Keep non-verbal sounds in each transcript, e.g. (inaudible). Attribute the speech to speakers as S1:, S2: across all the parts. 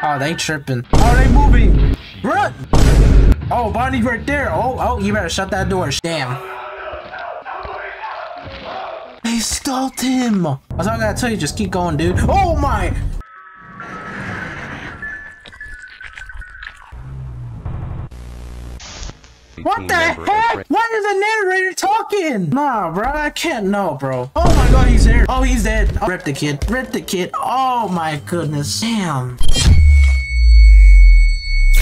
S1: Oh, they tripping. Oh, they moving. Run! Oh, Bonnie right there. Oh, oh, you better shut that door. Damn. They stopped him. That's all I gotta tell you. Just keep going, dude. Oh my! What the heck? Why is the narrator talking? Nah, bro, I can't know, bro. Oh my god, he's here. Oh, he's dead. Oh, rip the kid. Rip the kid. Oh my goodness. Damn.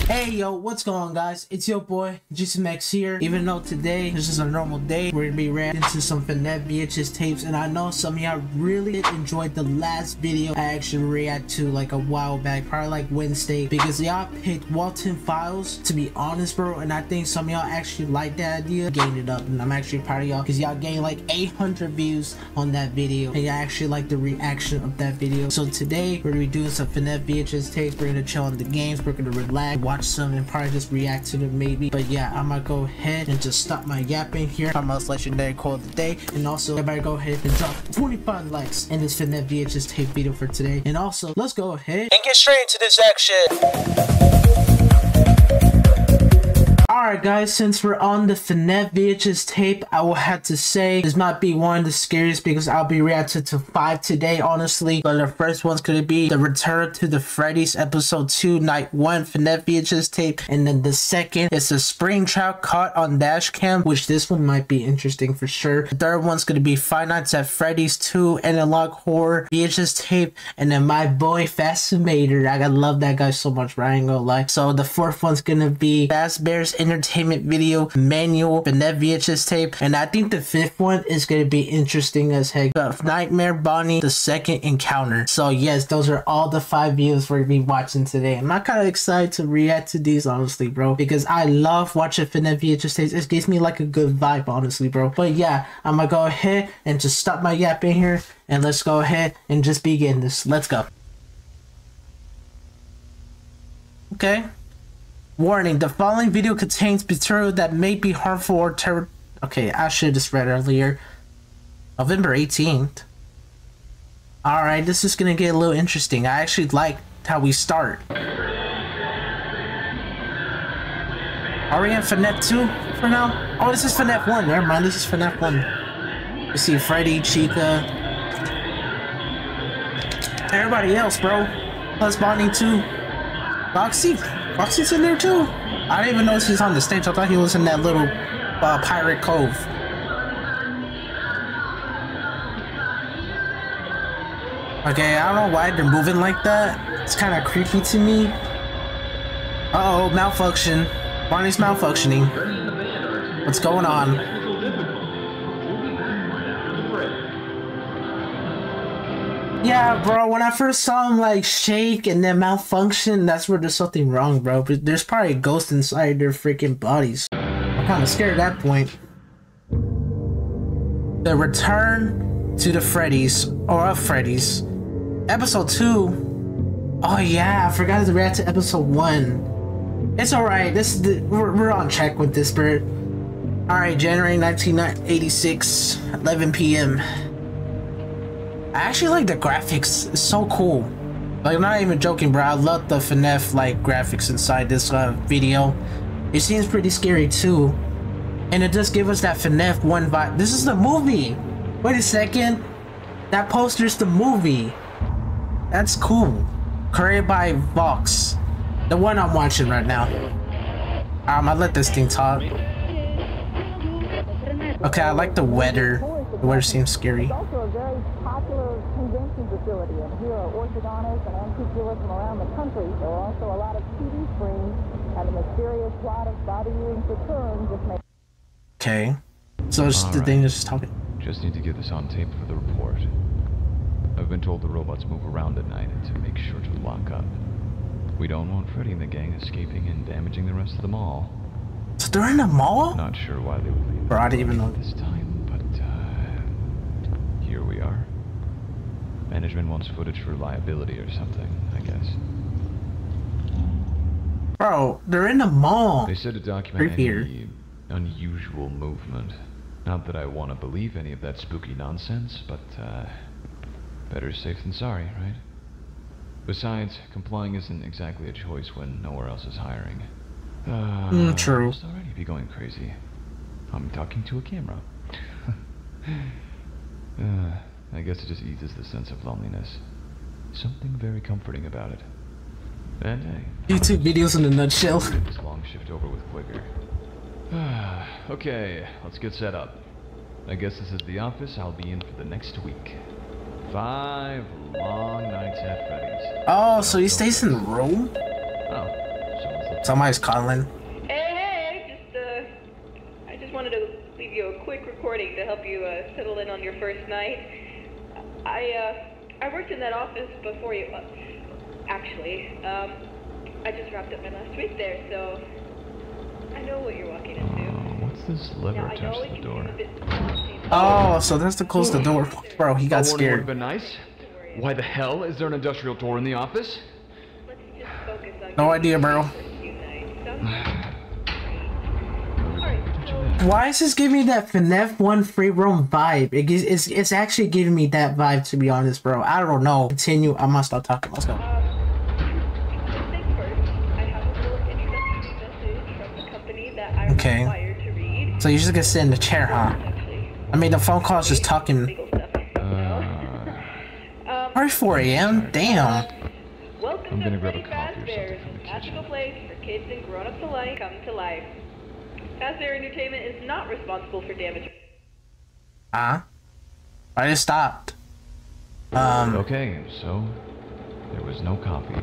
S1: Hey yo, what's going on guys? It's your boy, GCMX here. Even though today this is a normal day, we're gonna be reacting to some FNAF VHS tapes and I know some of y'all really enjoyed the last video I actually react to like a while back, probably like Wednesday, because y'all picked Walten Files to be honest bro, and I think some of y'all actually liked that idea, gained it up, and I'm actually proud of y'all because y'all gained like 800 views on that video and y'all actually like the reaction of that video. So today we're gonna be doing some FNAF VHS tapes, we're gonna chill on the games, we're gonna relax, watch some and probably just react to them maybe. But yeah, I'm gonna go ahead and just stop my yapping here. I'm legendary call of the day. And also, everybody go ahead and drop 25 likes in this FNAF VHS tape video for today. And also, let's go ahead and get straight into this action. Alright guys, since we're on the FNAF VHS tape, I will have to say this might be one of the scariest because I'll be reacting to five today, honestly. But the first one's gonna be the Return to the Freddy's Episode 2 Night 1 FNAF VHS tape. And then the second is a Trout caught on dash cam, which this one might be interesting for sure. The third one's gonna be Five Nights at Freddy's 2 Analog Horror VHS tape. And then my boy Fazimator. I love that guy so much, I ain't gonna lie. So the fourth one's gonna be Fazbear's entertainment video manual FNAF VHS tape. And I think the fifth one is going to be interesting as heck. But Nightmare Bonnie, the second encounter. So yes, those are all the five videos we're going to be watching today. I'm not kind of excited to react to these, honestly, bro. Because I love watching FNAF VHS tapes. It gives me like a good vibe, honestly, bro. But yeah, I'm going to go ahead and just stop my yap in here. And let's go ahead and just begin this. Let's go. Okay. Warning, the following video contains material that may be harmful or ter- Okay, I should have just read earlier. November 18th. Alright, this is gonna get a little interesting. I actually like how we start. Are we in FNAF 2 for now? Oh, this is FNAF 1. Never mind, this is FNAF 1. You see Freddy, Chica. Everybody else, bro. Plus Bonnie too. Foxy. Foxy's in there too? I didn't even know he's on the stage. I thought he was in that little uh, pirate cove. Okay, I don't know why they're moving like that. It's kind of creepy to me. Uh oh, malfunction. Bonnie's malfunctioning. What's going on? Yeah, bro, when I first saw him like shake and then malfunction, that's where there's something wrong, bro. But there's probably a ghost inside their freaking bodies. I'm kind of scared at that point. The Return to the Freddy's, or of Freddy's. Episode 2. Oh yeah, I forgot to react to episode 1. It's alright, this is the, we're, we're on track with this, Bert. Alright, January 1986, 11 p.m. I actually like the graphics. It's so cool. Like, I'm not even joking, bro. I love the FNAF, like, graphics inside this uh, video. It seems pretty scary, too. And it does give us that FNAF 1 vibe. This is the movie! Wait a second. That poster's the movie. That's cool. Created by Valox. The one I'm watching right now. Um, I let this thing talk. Okay, I like the weather. The weather seems scary.
S2: facility, and here are orthodontists and antique dealers from around the country. There are also a lot of TV screens, and the mysterious plot of Bobby Ewing's return just makes...
S1: Okay. So it's the
S3: right.
S1: thing is just talking.
S3: Just need to get this on tape for the report. I've been told the robots move around at night and to make sure to lock up. We don't want Freddy and the gang escaping and damaging the rest of the mall.
S1: So they're in the mall?
S3: Not sure why they would be
S1: Bro, I didn't even know
S3: this time, but uh, here we are. Management wants footage for liability or something, I guess.
S1: Bro, they're in the mall.
S3: They said to document
S1: Creepier.
S3: any unusual movement. Not that I want to believe any of that spooky nonsense, but uh, better safe than sorry, right? Besides, complying isn't exactly a choice when nowhere else is hiring. Uh,
S1: Mm, true.
S3: Must already be going crazy. I'm talking to a camera. (laughs) uh, I guess it just eases the sense of loneliness. Something very comforting about it. And hey,
S1: YouTube videos in a nutshell.
S3: get this long shift over with quicker. (sighs) okay, let's get set up. I guess this is the office I'll be in for the next week. Five long nights at Freddy's.
S1: Oh, so he stays in the room?
S3: Oh.
S1: Somebody's calling.
S2: Hey, hey, just, uh, I just wanted to leave you a quick recording to help you, uh, settle in on your first night. I, uh, I worked in that office before you, uh, actually, um, I just wrapped up my last week there, so I know what you're walking into.
S3: Oh, what's this lever
S2: Now, I know
S3: attached
S2: it
S3: to the door?
S2: seem a bit daunting.
S1: Oh, so that's to close the door. Bro, he got
S3: A would've
S1: scared.
S3: nice. Why the hell is there an industrial door in the office?
S2: Let's just focus on
S1: No idea, bro.
S2: first few nights. Sounds Alright, so
S1: Why is this giving me that FNAF 1 free roam vibe? It gives, it's, it's actually giving me that vibe, to be honest, bro. I don't know. Continue. I'm gonna stop talking. Let's go.
S2: Um, first things first, I have a little introductory message from the company that I'm
S1: Okay.
S2: required to read.
S1: So you're just gonna sit in the chair, huh? I mean, the phone call is just talking.
S2: legal stuff. you know? (laughs) um,
S1: Already 4 a.m.? Damn.
S2: welcome
S3: I'm gonna grab a
S2: Freddy
S3: coffee or something from the
S2: magical place for kids and grown-ups alike come to life. Fazbear Entertainment is not responsible for damage.
S1: Huh? I just stopped. Um,
S3: Okay, so there was no coffee.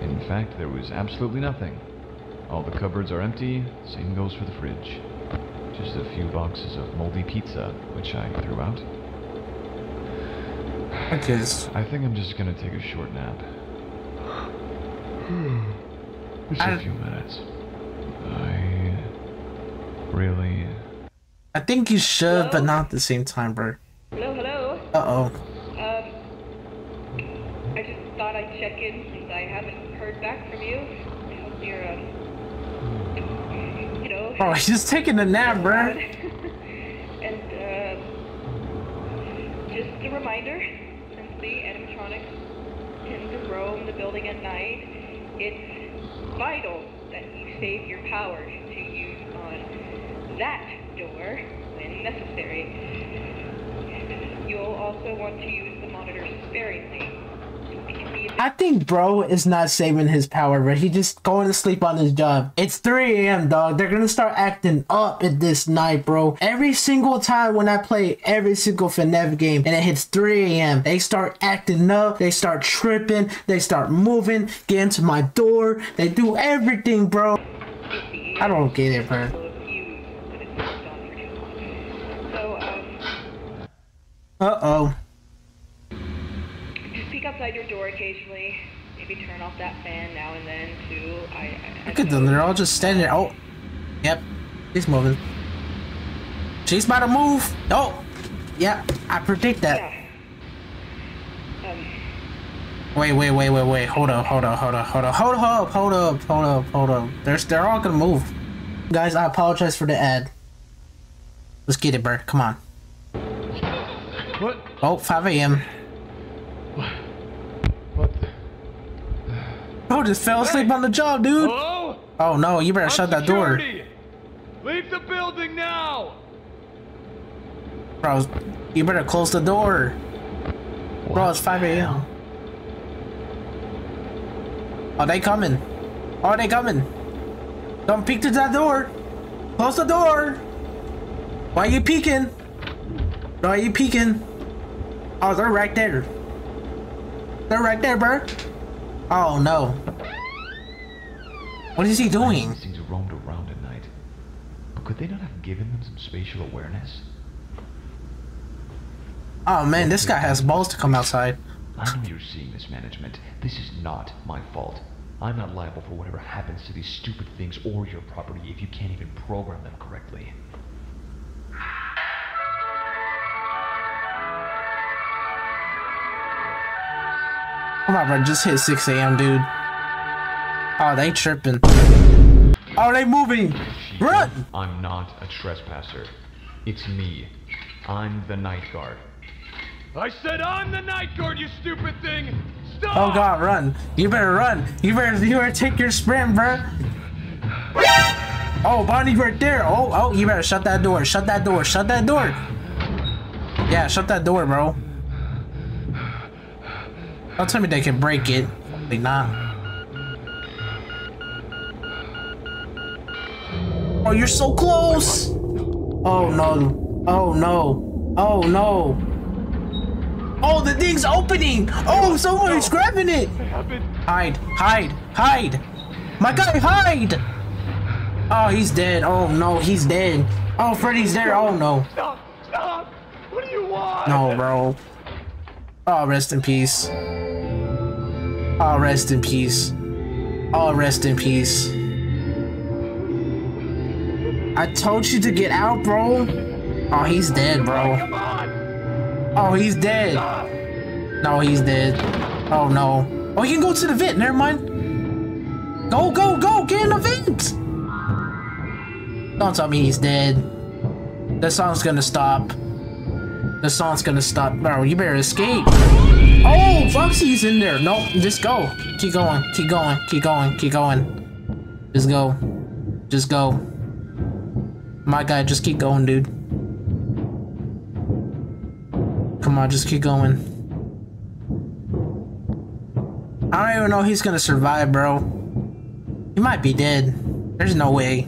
S3: In fact, there was absolutely nothing. All the cupboards are empty, same goes for the fridge. Just a few boxes of moldy pizza, which I threw out.
S1: because
S3: I think I'm just gonna take a short nap. (sighs) Just
S1: I-
S3: a few minutes. I really.
S1: I think you should, but not at the same time, bro.
S2: Hello, hello.
S1: Uh oh.
S2: Um, I just thought I'd check in since I haven't heard back from you. I hope you're, um, you know,
S1: Bro, he's (laughs) just taking a nap, bro. (laughs)
S2: and, uh, just a reminder, since the animatronics tend to roam the building at night, it's vital that you save your powers to use on that door when necessary. You'll also want to use the monitor sparingly.
S1: I think bro is not saving his power, bro. He just going to sleep on his job. It's 3 a.m., dog. They're gonna start acting up at this night, bro. Every single time when I play every single FNAF game and it hits 3 a.m., they start acting up. They start tripping. They start moving, get into my door. They do everything, bro. I don't get it, bro.
S2: People abuse when it's worked on for too long. So, um,
S1: Uh-oh.
S2: just peek outside your door occasionally. Maybe turn off that fan now and then too. I, I,
S1: Look at them. They're all just standing there. Oh. Yep. She's moving. She's about to move. Oh. Yep. I predict that.
S2: Yeah. Um,
S1: Wait, wait, wait, wait, wait. Hold up, hold up, hold up, hold up, hold up, hold up, hold up, hold up. They're, they're all gonna move. Guys, I apologize for the ad. Let's get it, bro. Come on.
S3: What?
S1: Oh, 5 a.m.
S3: What?
S1: Bro just fell asleep on the job, dude.
S3: Hello?
S1: Oh no, you better shut that door.
S3: Leave the building now!
S1: Bro, you better close the door. Bro, it's 5 a.m. Oh, they coming. Oh, they coming. Don't peek to that door. Close the door. Why are you peeking? Why are you peeking? Oh, they're right there. They're right there, bro. Oh, no. What is he doing?
S3: These things roamed around at night. But could they not have given them some spatial awareness?
S1: Oh, man, this guy has balls to come outside.
S3: I know you're seeing this, management. This is not my fault. I'm not liable for whatever happens to these stupid things or your property if you can't even program them correctly.
S1: Come on, bro. Just hit 6 a.m., dude. Oh, they tripping. Oh, they moving. Run!
S3: I'm not a trespasser. It's me. I'm the night guard. I said I'm the night guard, you stupid thing! Stop
S1: Oh god, run. You better run. You better you better take your sprint, bro. Oh, Bonnie's right there. Oh, oh, you better shut that door. Shut that door. Shut that door. Yeah, shut that door, bro. Don't tell me they can break it. Like, not. Oh, you're so close! Oh no. Oh no. Oh no. Oh, the thing's opening! Oh, someone's grabbing it! Hide, hide, hide! My guy, hide! Oh, he's dead. Oh no, he's dead. Oh, Freddy's there. Oh no.
S4: Stop! Stop! What do you want?
S1: No, bro. Oh, rest in peace. Oh, rest in peace. Oh, rest in peace. I told you to get out, bro. Oh, he's dead, bro. Oh, he's dead. No, he's dead. Oh, no. Oh, you can go to the vent. Never mind. Go, go, go. Get in the vent. Don't tell me he's dead. The song's gonna stop. The song's gonna stop. Bro, you better escape. Oh, Foxy's in there. Nope, just go. Keep going. Keep going. Keep going. Keep going. Just go. Just go. My guy, just keep going, dude. Come on, just keep going. I don't even know he's gonna survive, bro. He might be dead. There's no way.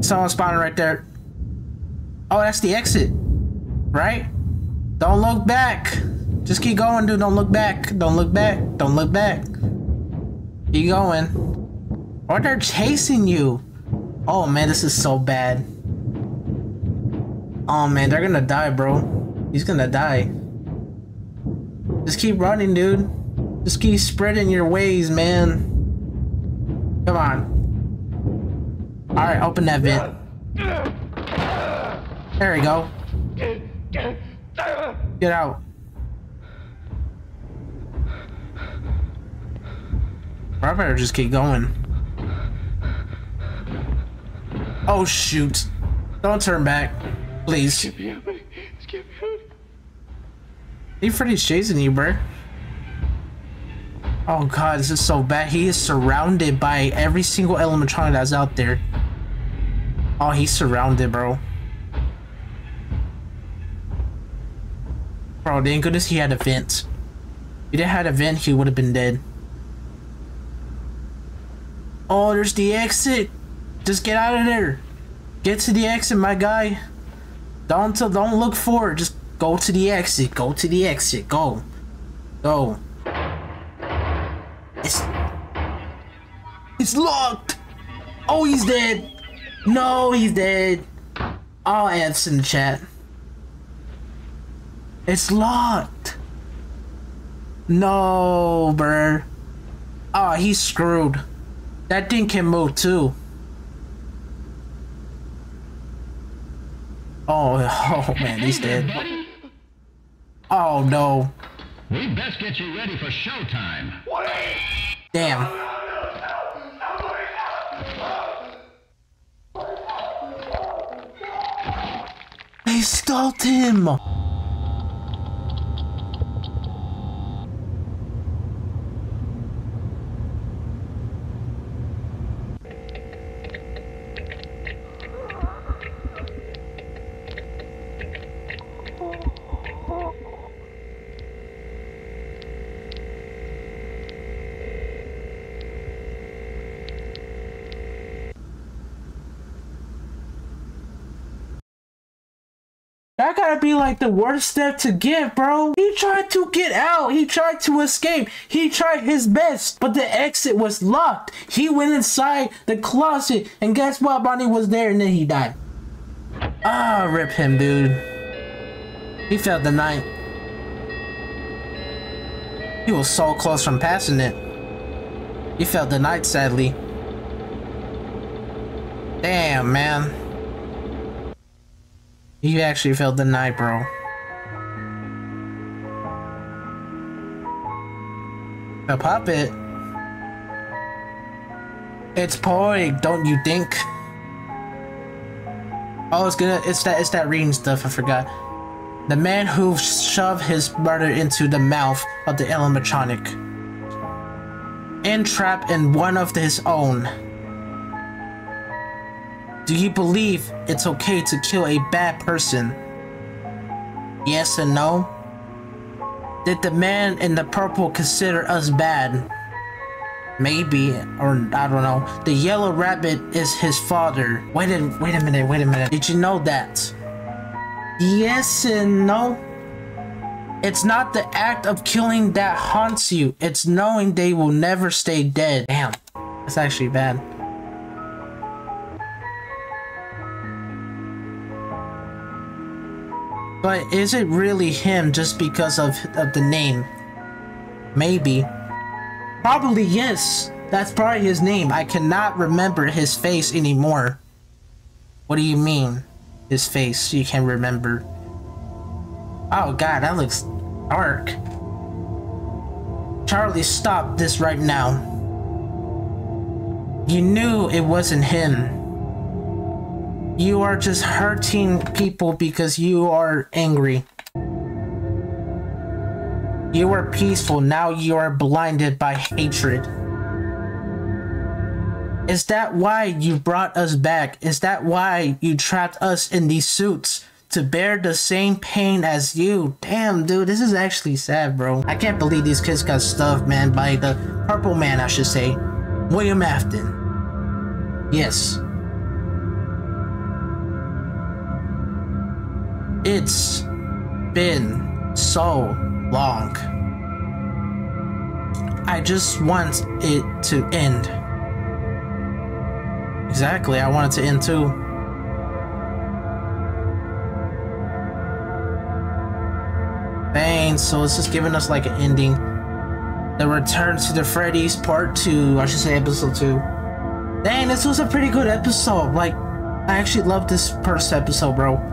S1: Someone spawning right there. Oh, that's the exit. Right? Don't look back. Just keep going, dude. Don't look back. Don't look back. Don't look back. Keep going. Or they're chasing you. Oh man, this is so bad. Oh man, they're gonna die, bro. He's gonna die. Just keep running, dude. Just keep spreading your ways, man. Come on. Alright, open that vent. There we go. Get out. I better just keep going. Oh shoot. Don't turn back. Please.
S4: Get me out, get me out.
S1: He Freddy's chasing you, bro. Oh god, this is so bad. He is surrounded by every single animatronic that's out there. Oh, he's surrounded, bro. Bro, thank goodness he had a vent. If he didn't have a vent, he would have been dead. Oh, there's the exit. Just get out of there. Get to the exit, my guy. Don't don't look forward. Just go to the exit. Go to the exit. Go. Go. It's It's locked. Oh, he's dead. No, he's dead. I'll answer in the chat. It's locked. No, bruh. Oh, he's screwed. That thing can move too. Oh, (laughs) oh man, he's dead. Oh no.
S5: We'd best get you ready for showtime.
S1: Damn. They stopped him. That gotta be like the worst step to give, bro. He tried to get out. He tried to escape. He tried his best, but the exit was locked. He went inside the closet, and guess what? Bonnie was there, and then he died. Ah, rip him, dude. He felt the night. He was so close from passing it. He felt the night, sadly. Damn, man. You actually failed the night, bro. A puppet? It's Poig, don't you think? Oh, it's gonna, it's that, it's that reading stuff, I forgot. The man who shoved his murder into the mouth of the animatronic. Entrapped in one of his own. Do you believe it's okay to kill a bad person? Yes and no? Did the man in the purple consider us bad? Maybe, or I don't know. The yellow rabbit is his father. Wait a, wait a minute, wait a minute. Did you know that? Yes and no. It's not the act of killing that haunts you. It's knowing they will never stay dead. Damn, that's actually bad. But is it really him just because of, of the name? Maybe. Probably yes. That's probably his name. I cannot remember his face anymore. What do you mean? His face, you can remember. Oh god, that looks dark. Charlie, stop this right now. You knew it wasn't him. You are just hurting people because you are angry. You were peaceful, now you are blinded by hatred. Is that why you brought us back? Is that why you trapped us in these suits? To bear the same pain as you? Damn, dude, this is actually sad, bro. I can't believe these kids got stuffed, man, by the purple man, I should say. William Afton. Yes. It's been so long. I just want it to end. Exactly, I want it to end too. Bang, so it's just giving us like an ending. The Return to the Freddy's Part 2, I should say Episode 2. Dang, this was a pretty good episode. Like, I actually loved this first episode, bro.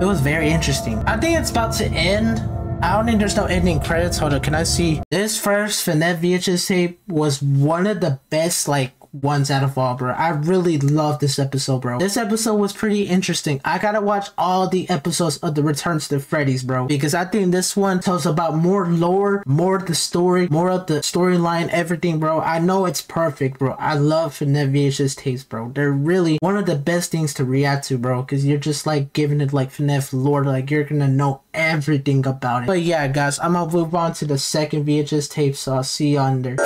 S1: It was very interesting. I think it's about to end. I don't think there's no ending credits. Hold on, can I see? This first FNAF VHS tape was one of the best, like, ones out of all, bro. I really love this episode, bro. This episode was pretty interesting. I gotta watch all the episodes of the Return to Freddy's, bro, because I think this one tells about more lore, more of the story, more of the storyline, everything, bro. I know it's perfect, bro. I love VHS tapes, bro. They're really one of the best things to react to, bro, because you're just like giving it like FNAF lore, like you're gonna know everything about it. But yeah, guys, I'm gonna move on to the second VHS tape, so I'll see you on there.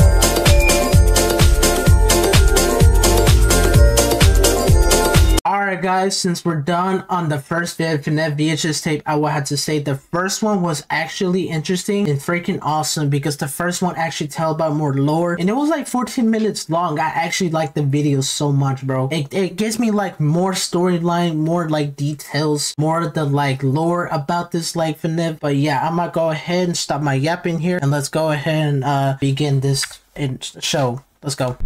S1: Alright guys, since we're done on the first FNAF VHS tape, I will have to say the first one was actually interesting and freaking awesome because the first one actually tell about more lore and it was like 14 minutes long. I actually like the video so much, bro. It, it gives me like more storyline, more like details, more of the like lore about this like FNAF. But yeah, I'm gonna go ahead and stop my yapping here and let's go ahead and uh, begin this show. Let's go.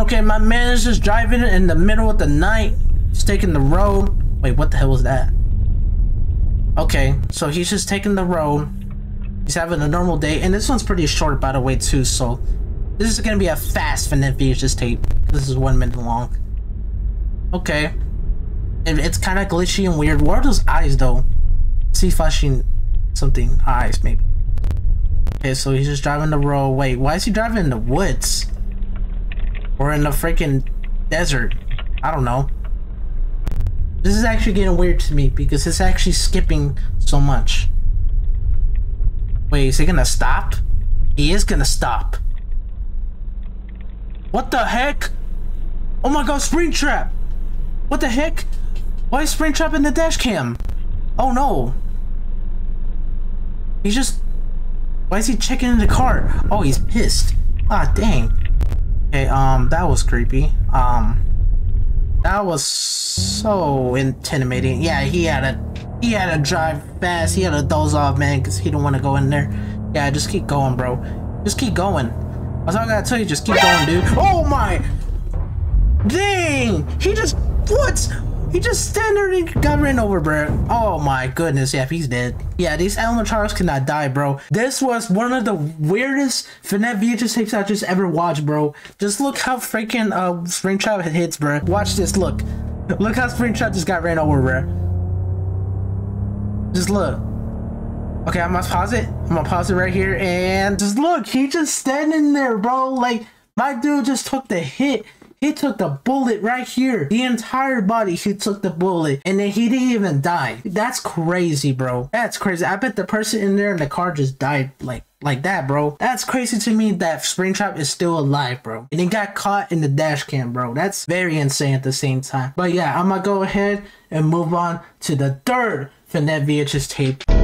S1: Okay, my man is just driving in the middle of the night. He's taking the road. Wait, what the hell was that? Okay, so he's just taking the road. He's having a normal day. And this one's pretty short, by the way, too. So this is going to be a fast VHS tape. This is one minute long. Okay. It, it's kind of glitchy and weird. What are those eyes, though? See flashing something. Eyes, maybe. Okay, so he's just driving the road. Wait, why is he driving in the woods? Or in the freaking desert. I don't know. This is actually getting weird to me because it's actually skipping so much. Wait, is he gonna stop? He is gonna stop. What the heck? Oh my god, Springtrap! What the heck? Why is Springtrap in the dash cam? Oh no. He's just... Why is he checking in the car? Oh, he's pissed. Ah, dang. Okay, um, that was creepy. Um, that was so intimidating. Yeah, he had a, he had to drive fast. He had to doze off, man, because he didn't want to go in there. Yeah, just keep going, bro. Just keep going. That's all I gotta tell you. Just keep going, dude. Oh my! Dang! He just what? He just stand there and got ran over, bro. Oh my goodness, yeah, he's dead. Yeah, these animatronics cannot die, bro. This was one of the weirdest FNAF VHS tapes I just ever watched, bro. Just look how freaking uh, Springtrap hits, bro. Watch this, look. Look how Springtrap just got ran over, bro. Just look. Okay, I'm gonna pause it. I'm gonna pause it right here and just look. He just standing there, bro. Like my dude just took the hit. He took the bullet right here. The entire body, he took the bullet. And then he didn't even die. That's crazy, bro. That's crazy. I bet the person in there in the car just died like like that, bro. That's crazy to me that Springtrap is still alive, bro. And he got caught in the dash cam, bro. That's very insane at the same time. But yeah, I'm gonna go ahead and move on to the third FNAF VHS tape.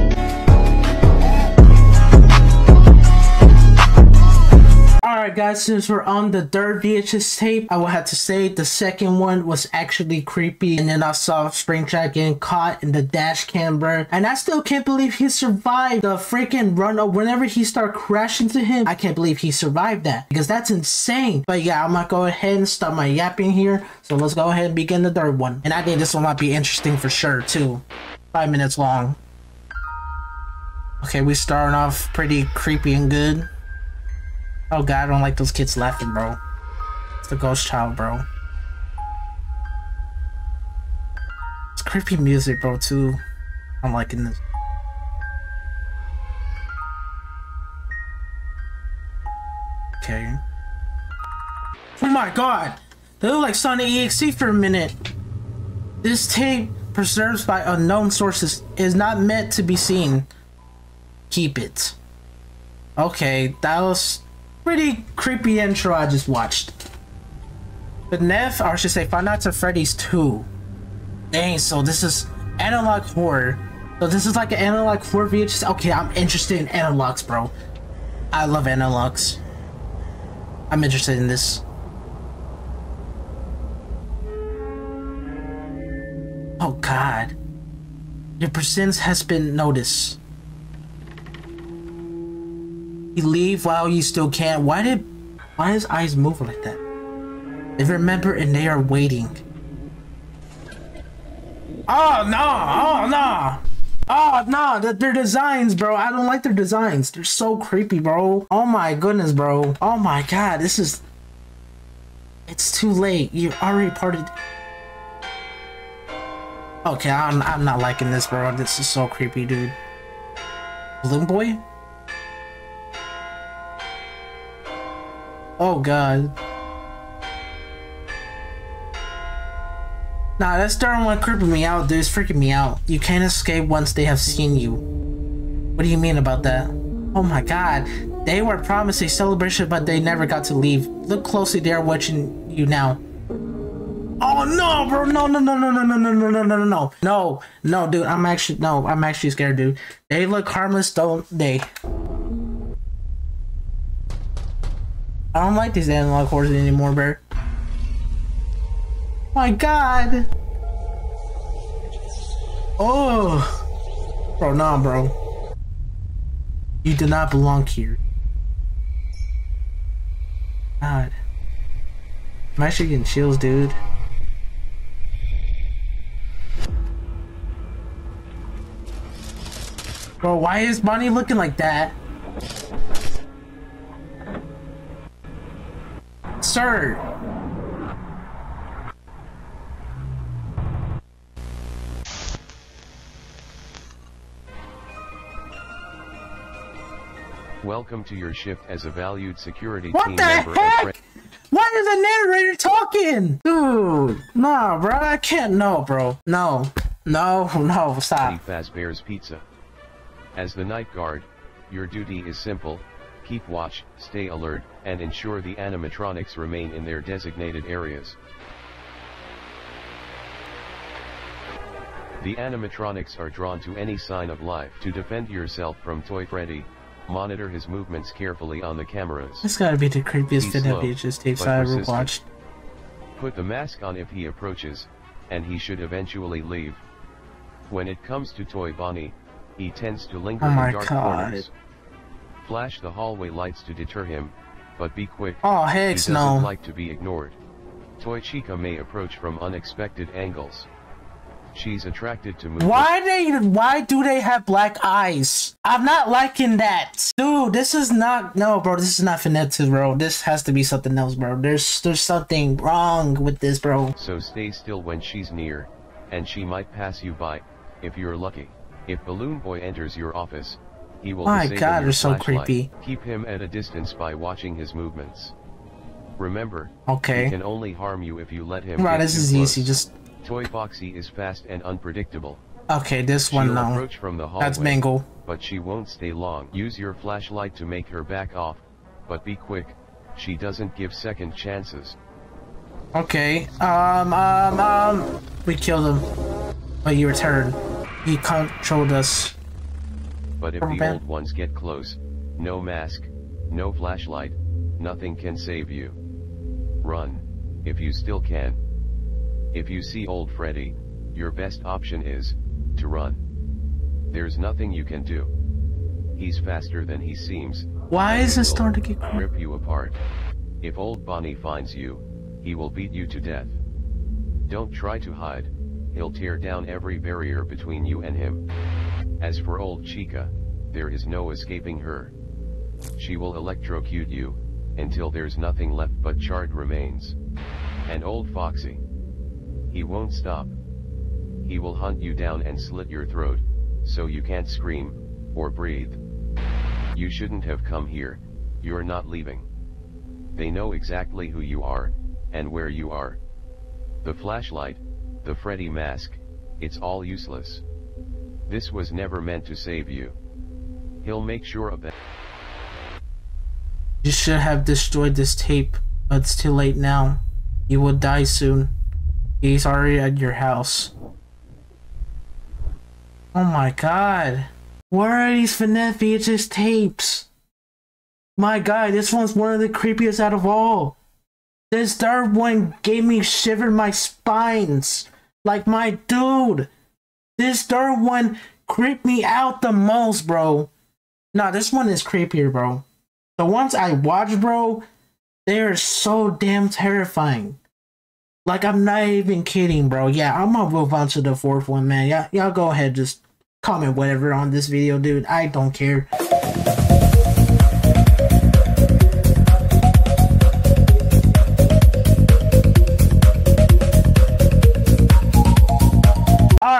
S1: Alright guys, since we're on the third VHS tape, I will have to say the second one was actually creepy and then I saw Springtrap getting caught in the dash camera and I still can't believe he survived the freaking run up whenever he started crashing to him. I can't believe he survived that because that's insane. But yeah, I'm gonna go ahead and stop my yapping here. So let's go ahead and begin the third one. And I think this one might be interesting for sure too. Five minutes long. Okay, we starting off pretty creepy and good. Oh god, I don't like those kids laughing, bro. It's the ghost child, bro. It's creepy music, bro, too. I'm liking this. Okay. Oh my god! They look like Sonic EXE for a minute. This tape, preserved by unknown sources, is not meant to be seen. Keep it. Okay, that was pretty creepy intro I just watched. But Nev, or I should say Five Nights at Freddy's 2. Dang, so this is analog horror. So this is like an analog horror VHS. Okay, I'm interested in analogs, bro. I love analogs. I'm interested in this. Oh god. Your presence has been noticed. Leave while you still can. Why did why his eyes move like that? They remember and they are waiting. Oh no! Oh no! Oh no! Their designs, bro. I don't like their designs. They're so creepy, bro. Oh my goodness, bro. Oh my god, this is. It's too late. You already parted. Okay, I'm I'm not liking this, bro. This is so creepy, dude. Balloon boy. Oh god. Nah, that starting one creeping me out, dude. It's freaking me out. You can't escape once they have seen you. What do you mean about that? Oh my god. They were promised a celebration, but they never got to leave. Look closely, they're watching you now. Oh no, bro! No, no, no, no, no, no, no, no, no, no, no, no, no, dude. I'm actually no. I'm actually scared, dude. They look harmless, don't they? I don't like these analog horses anymore, bro. My god! Oh! Bro, nah, bro. You do not belong here. God. I'm actually getting chills, dude. Bro, why is Bonnie looking like that? Sir!
S6: Welcome to your shift as a valued security
S1: What
S6: team
S1: the
S6: member at
S1: heck?
S6: Fre-
S1: Why is the narrator talking? Dude, nah, bro, I can't. No, bro. No. No, (laughs) no, stop.
S6: Fazbear's Pizza. As the night guard, your duty is simple, keep watch, stay alert, and ensure the animatronics remain in their designated areas. The animatronics are drawn to any sign of life. To defend yourself from Toy Freddy, monitor his movements carefully on the cameras.
S1: This gotta be the creepiest
S6: Be
S1: FNAF
S6: slow,
S1: VHS tapes I ever watched.
S6: Put the mask on if he approaches, and he should eventually leave. When it comes to Toy Bonnie, he tends to linger
S1: Oh
S6: in dark
S1: God.
S6: corners. Flash the hallway lights to deter him, but be quick.
S1: Oh,
S6: he
S1: heck
S6: doesn't
S1: no.
S6: like to be ignored. Toy Chica may approach from unexpected angles. She's attracted to movement.
S1: Why they why do they have black eyes? I'm not liking that. Dude, this is not no bro, this is not 2, bro. This has to be something else, bro. There's there's something wrong with this, bro.
S6: So stay still when she's near, and she might pass you by, if you're lucky. If Balloon Boy enters your office, he will
S1: My God,
S6: your
S1: they're so creepy.
S6: Keep him at a distance by watching his movements. Remember,
S1: Okay.
S6: he can only harm you if you let him.
S1: Right, this is
S6: close.
S1: easy. Just
S6: Toy Foxy is fast and unpredictable.
S1: okay. This one
S6: She'll
S1: no.
S6: from the hallway,
S1: That's Mangle.
S6: but she won't stay long. Use your flashlight to make her back off, but be quick. She doesn't give second chances.
S1: Okay. Um. Um. Um. We killed him, but you returned. He controlled us.
S6: But if the old ones get close, no mask, no flashlight, nothing can save you. Run, if you still can. If you see old Freddy, your best option is to run. There's nothing you can do. He's faster than he seems.
S1: Why is this
S6: He'll
S1: starting to get
S6: rip you apart. If old Bonnie finds you, he will beat you to death. Don't try to hide. He'll tear down every barrier between you and him. As for old Chica, there is no escaping her. She will electrocute you, until there's nothing left but charred remains. And old Foxy. He won't stop. He will hunt you down and slit your throat, so you can't scream, or breathe. You shouldn't have come here, you're not leaving. They know exactly who you are, and where you are. The flashlight, the Freddy mask, it's all useless. This was never meant to save you. He'll make sure of that.
S1: You should have destroyed this tape, but it's too late now. You will die soon. He's already at your house. Oh my god. Where are these FNAF VHS tapes? My god, this one's one of the creepiest out of all. This third one gave me shiver my spines. Like my dude. This third one creeped me out the most, bro. Nah, this one is creepier, bro. The ones I watch, bro, they are so damn terrifying. Like I'm not even kidding, bro. Yeah, I'm gonna move on to the fourth one, man. Yeah, y'all go ahead, just comment whatever on this video, dude. I don't care.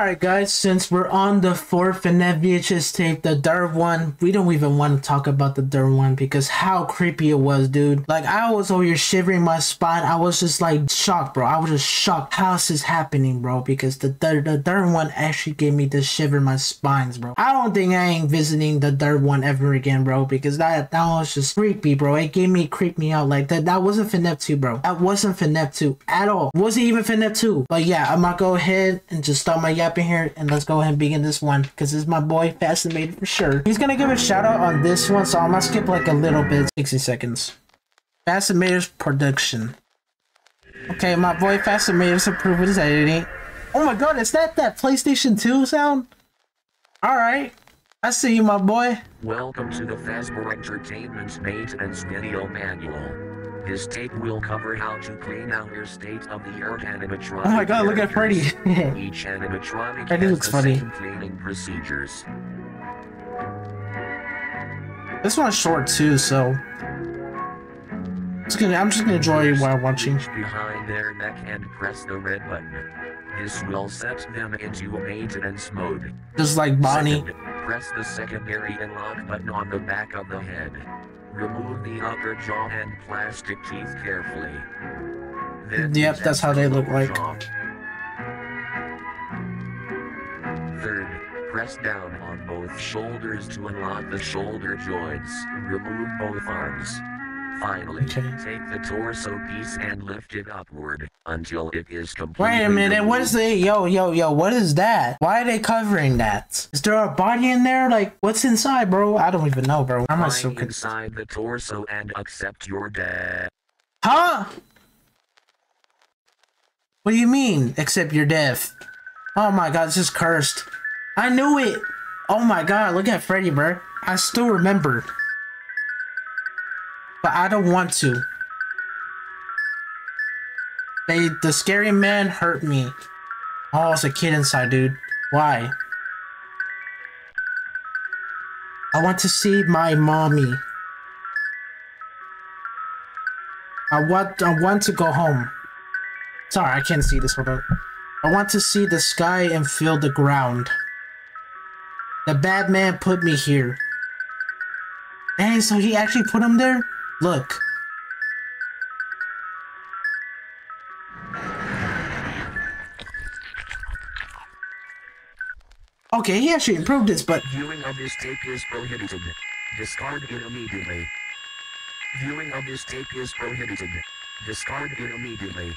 S1: Alright guys, since we're on the fourth FNAF VHS tape, the third one, we don't even want to talk about the third one because how creepy it was, dude. Like, I was over here shivering my spine. I was just like shocked, bro. I was just shocked. How is this happening, bro? Because the third, the third one actually gave me the shiver in my spines, bro. I don't think I ain't visiting the third one ever again, bro, because that, that was just creepy, bro. It gave me, creep me out like that. That wasn't FNAF 2, bro. That wasn't FNAF 2 at all. Wasn't even FNAF 2. But yeah, I'm gonna go ahead and just start my yapping here and let's go ahead and begin this one because this is my boy Fazimator for sure. He's gonna give a shout out on this one, so I'm gonna skip like a little bit, 60 seconds. Fazimator's production. Okay, my boy Fazimator's approved his editing. Oh my god, is that that PlayStation 2 sound? Alright, I see you, my boy.
S7: Welcome to the Fazbear Entertainment Maintenance Video Manual. This tape will cover how to clean out your state-of-the-art animatronic
S1: Oh my god, look at Freddy. (laughs)
S7: Each animatronic
S1: Freddy looks funny.
S7: cleaning procedures.
S1: this one's short too, so. Just gonna, I'm just gonna enjoy while watching.
S7: Behind their neck and press the red button. This will set them into maintenance mode.
S1: Just like Bonnie.
S7: Second, press the secondary unlock button on the back of the head. Remove the upper jaw and plastic teeth carefully. Then
S1: Yep, that's how they look like.
S7: jaw. Third, press down on both shoulders to unlock the shoulder joints. Remove both arms. Finally, take the torso piece and lift it upward until it is completely
S1: Wait a minute, what is the yo yo yo? What is that? Why are they covering that? Is there a body in there? Like, what's inside, bro? I don't even know, bro. I'm not so confused.
S7: inside the torso and accept your death.
S1: Huh? What do you mean? Accept your death? Oh my god, this is cursed. I knew it. Oh my god, look at Freddy, bro. I still remember. But I don't want to. They, the scary man hurt me. Oh, it's a kid inside, dude. Why? I want to see my mommy. I want I want to go home. Sorry, I can't see this. Up. I want to see the sky and feel the ground. The bad man put me here. Dang, so he actually put him there? Look. Okay, he actually improved this, but
S7: Viewing of this tape is prohibited. Discard it immediately. Viewing of this tape is prohibited. Discard it immediately.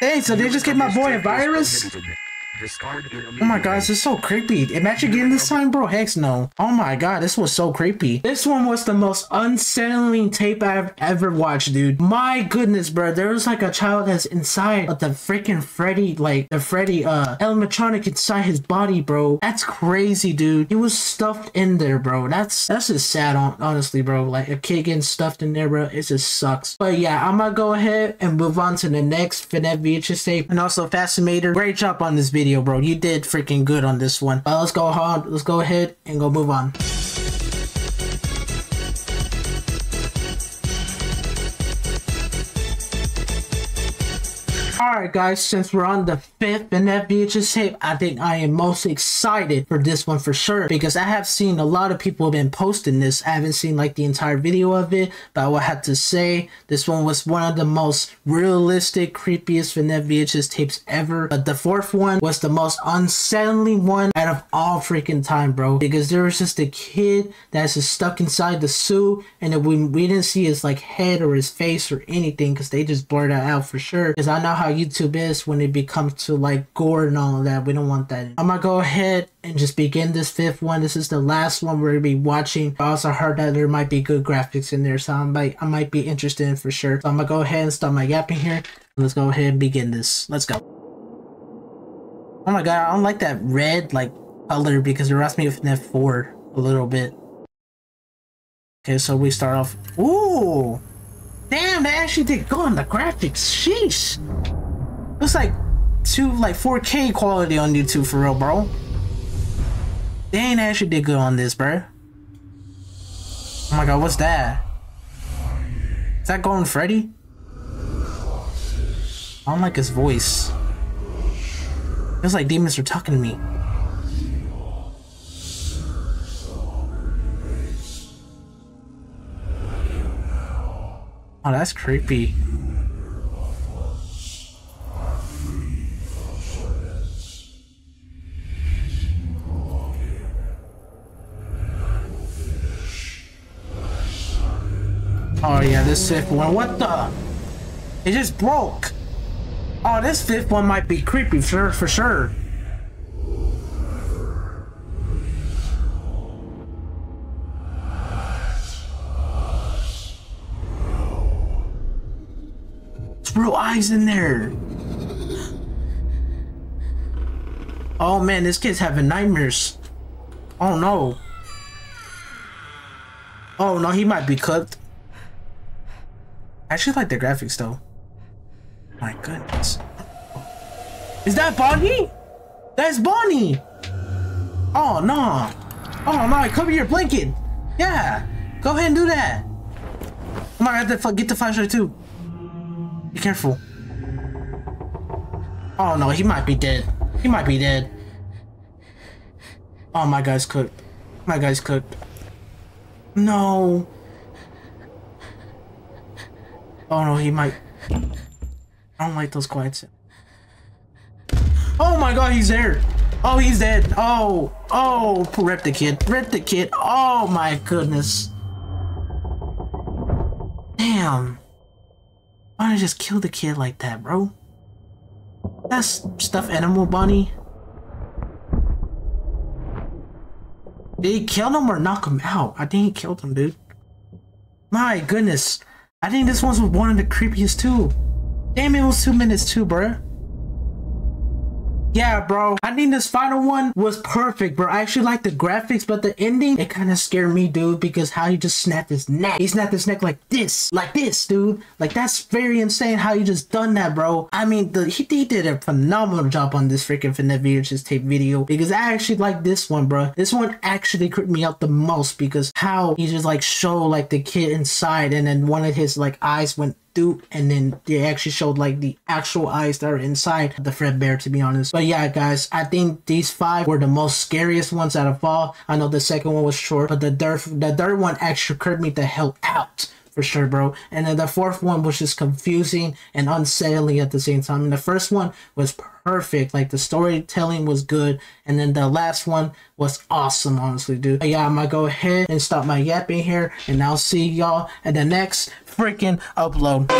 S1: hey, so they just gave my boy a virus?
S7: Immediately.
S1: Oh my god, this is so creepy. Imagine getting this time, bro. Heck no. Oh my god, this was so creepy. This one was the most unsettling tape I've ever watched, dude. My goodness, bro. There was like a child that's inside of the freaking Freddy, like the Freddy uh animatronic inside his body, bro. That's crazy, dude. He was stuffed in there, bro. That's that's just sad, honestly, bro. Like a kid getting stuffed in there, bro. It just sucks. But yeah, I'm gonna go ahead and move on to the next FNAF VHS tape. And also, Fazimator, great job on this video, bro. You did freaking good on this one. But let's go hard. Let's go ahead and go move on. Alright guys, since we're on the fifth in that VHS tape, I think I am most excited for this one for sure because I have seen a lot of people have been posting this. I haven't seen like the entire video of it, but I will have to say this one was one of the most realistic, creepiest VHS tapes ever. But the fourth one was the most unsettling one out of all freaking time, bro. Because there was just a kid that's just stuck inside the suit and we, we didn't see his like head or his face or anything because they just blurred that out for sure. Because I know how YouTube is when it becomes to like gore and all of that. We don't want that. I'm gonna go ahead and just begin this fifth one. This is the last one we're gonna be watching. I also heard that there might be good graphics in there, so I might I might be interested in for sure. So I'm gonna go ahead and stop my yapping here. Let's go ahead and begin this. Let's go. Oh my god, I don't like that red like color because it reminds me of FNAF 4 a little bit. Okay, so we start off. Ooh! Damn, they actually did go on the graphics. Sheesh! Looks like two like 4K quality on YouTube for real, bro. They actually did good on this, bro. Oh my god, what's that? Is that Golden Freddy? I don't like his voice. Feels like demons are talking to me. Oh, that's creepy. This fifth one. What the? It just broke. Oh, this fifth one might be creepy for sure, for sure. There's real eyes in there. Oh man, this kid's having nightmares. Oh no. Oh no, he might be cooked. I actually like the graphics though. My goodness. Is that Bonnie? That's Bonnie! Oh no. Oh no, cover your blanket. Yeah. Go ahead and do that. Come on, I have to get the flashlight too. Be careful. Oh no, he might be dead. He might be dead. Oh, my guy's cooked. My guy's cooked. No. Oh no, he might. I don't like those quiet. Oh my god, he's there. Oh, he's dead. Oh, oh, rip the kid. Rip the kid. Oh my goodness. Damn. Why did I just kill the kid like that, bro? That's stuff animal bunny. Did he kill him or knock him out? I think he killed him, dude. My goodness. I think this one's one of the creepiest too. Damn, it was two minutes too, bruh. Yeah, bro. I think this final one was perfect, bro. I actually like the graphics, but the ending, it kind of scared me, dude, because how he just snapped his neck. He snapped his neck like this, like this, dude. Like, that's very insane how he just done that, bro. I mean, the he, he did a phenomenal job on this freaking FNAF VHS tape video because I actually like this one, bro. This one actually creeped me out the most because how he just like show like the kid inside and then one of his like eyes went do, and then they actually showed like the actual eyes that are inside the Fredbear, to be honest. But yeah, guys, I think these five were the most scariest ones out of all. I know the second one was short, but the third, the third one actually creeped me the hell out for sure, bro. And then the fourth one was just confusing and unsettling at the same time. And the first one was perfect, like the storytelling was good, and then the last one was awesome, honestly, dude. But yeah, I'm gonna go ahead and stop my yapping here, and I'll see y'all at the next freaking upload.